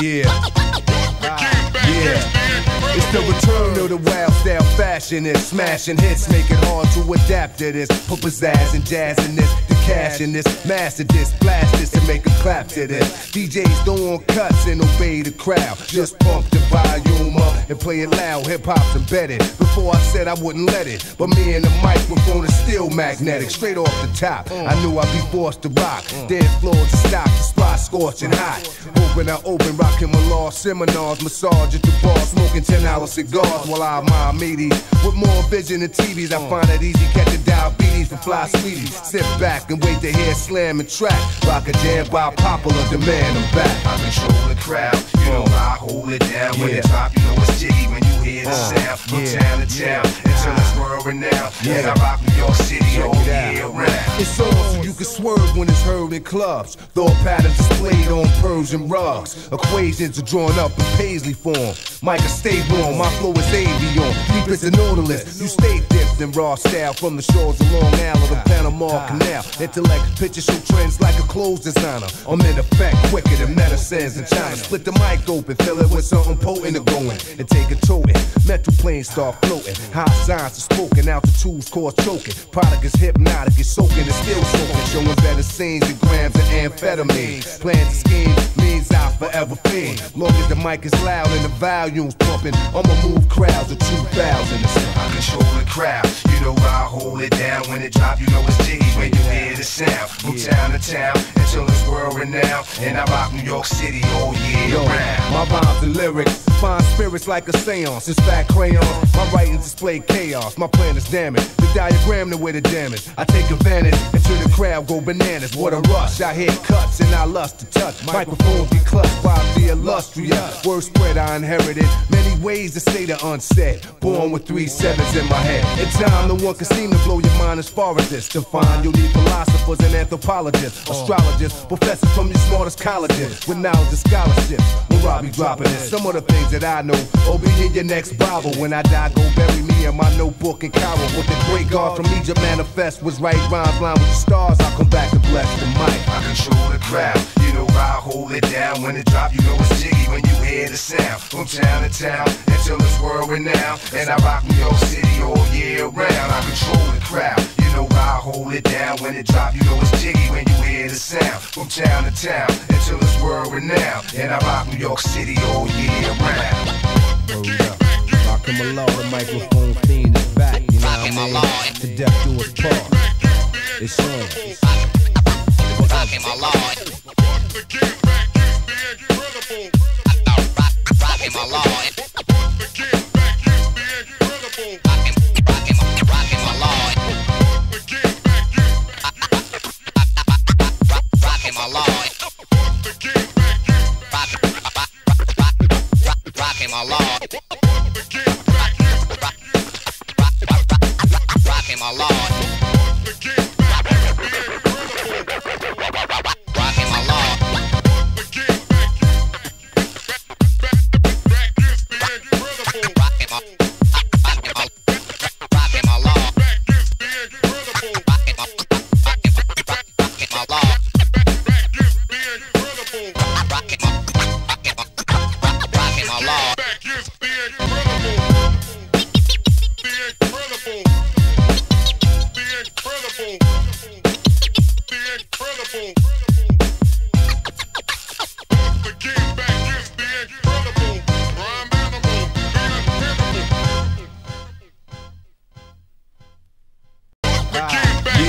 Yeah. Yeah. It's the return of the wild style fashion. It's smashing hits, make it hard to adapt to this. Put pizzazz and jazz in this, cash in this, master this, blast this, and make a clap to this. DJs don't want cuts and obey the crowd. Just pump the volume up and play it loud. Hip hop's embedded. Before I said I wouldn't let it, but me and the microphone is still magnetic. Straight off the top, I knew I'd be forced to rock. Dead floor to stop, the spot scorching hot. Open, I open, rocking my law seminars, massage at the bar, smoking 10 hour cigars while I admire Matisse. With more vision than TVs, I find it easy catching diabetes from fly sweeties. Sit back and wait to hear slam and track. Rock a jam by popular demand, I'm back. I control the crowd, you know I hold it down. When Yeah. it drop, you know it's jiggy when you hear the Uh, sound. From yeah. town to town, until it's world renowned. Yeah. I rock New York City all year round. It's on so you can swerve when it's heard in clubs. Thought patterns displayed on Persian rugs. Equations are drawn up in paisley form. Micah, stay warm. My flow is avion. Deep as the Nautilus. You stay dipped in raw style from the shores of Long Island to Panama Canal. Intellect, picture show trends like a clothes designer. I'm in effect quicker than medicines in China. Split the mic open, fill it with something potent to going. And take a toting. Mental planes start floating. High signs are spoken, altitudes cause choking. Product is hypnotic, it's soaking, it's still soaking. Showing better scenes than grams of amphetamine. Plans and schemes means forever fiend. Long as the mic is loud and the volume's pumping, I'ma move crowds of 2,000. I control the crowd, you know I hold it down. When it drop, you know it's jiggy when you hear the sound. From town to town, until it's world renowned. And I rock New York City all year Yo, round. my rhymes and lyrics find spirits like a seance. It's fat crayon. My writings display chaos. My plan is damage. The diagram the way to damage. I take advantage until the crowd go bananas. What a rush. I hit cuts and I lust to touch. Microphones get clutched by the illustrious. Word spread I inherited. Many ways to say the unsaid. Born with three sevens in my head. In time, no one can seem to blow your mind as far as this. To find you'll need philosophers and anthropologists, astrologists, professors from your smartest colleges with knowledge and scholarships. When Robbie dropping this, some of the things that I know be in your next Bible. When I die, go bury me in my notebook in Cairo. With the great God from Egypt manifest was right rhymes line with the stars. I'll come back to bless the mic. I control the crowd, you know I hold it down. When it drop, you know it's jiggy when you hear the sound. From town to town, until it's world renowned. And I rock New York City all year round. I control the crowd, you know I hold it down. When it drop, you know it's jiggy when you. From town to town, until it's world renowned. And I rock New York City all year round. Oh, Word up. Rakim Allah, the microphone fiend is back. You know what I mean? To death do us part. It's on. Rakim Allah. Rockin' my lord.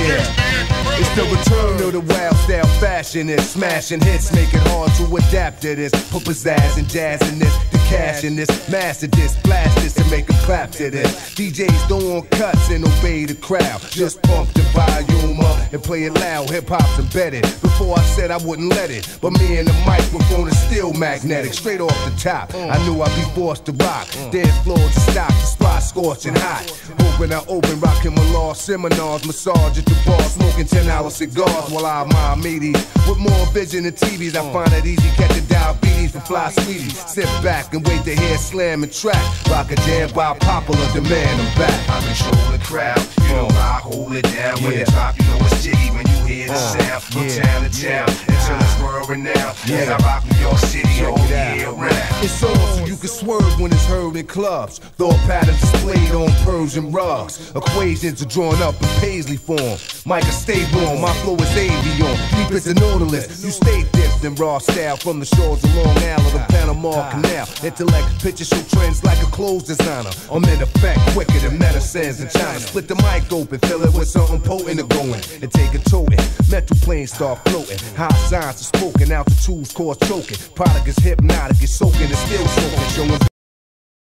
Yeah. It's the return of the wild style fashion. It's smashing hits, make it hard to adapt to this. Put pizzazz and jazz in this, cash in this, master this, blast this, and make a clap to this. DJs don't want cuts and obey the crowd. Just pump the volume up and play it loud. Hip hop's embedded. Before I said I wouldn't let it, but me and the microphone is still magnetic. Straight off the top, I knew I'd be forced to rock. Dead floor to stop, the spot scorching hot. Open, I open, rocking my law seminars, massage at the bar, smoking 10 hour cigars while I'm admire Matisse. With more vision than TVs, I find it easy catching diabetes for fly sweeties. Sit back and wait to hear slam and track. Rock a jam by popular demand. I'm back. I control the crowd, you know I hold it down. When Yeah. it drop, you know it's jiggy when you hear the Uh, sound. From yeah, town to town, until it's world renowned. And I rock New York City all it out. year round. It's on so you can swerve when it's heard in clubs. Thought patterns displayed on Persian rugs. Equations are drawn up in paisley form. Micah, stay warm, my flow is avion. Deep as the Nautilus, you stay dipped in raw style from the shores of Long Island to Panama Canal. Intellect, picture show trends like a clothes designer. I'm in effect quicker than medicines in China. Split the mic open, fill it with something potent to going and take a toting. Metal planes start floating. High signs are spoken, altitudes cause choking. Product is hypnotic, it's soaking, it's still smoking. Showing